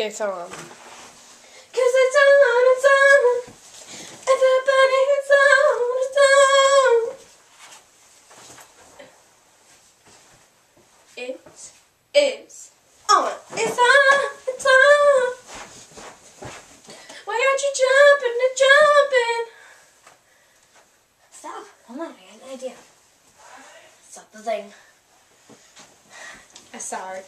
It's on. Cause it's on, it's on. Everybody, it's on, it's on. It is on. It's on, it's on. Why aren't you jumping and jumping? Stop. Hold on, I got an idea. Stop the thing. I saw it.